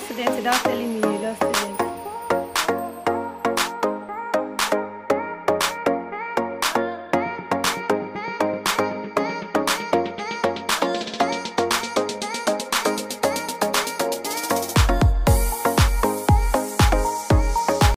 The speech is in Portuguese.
acidente, dá uma telinha, dá um.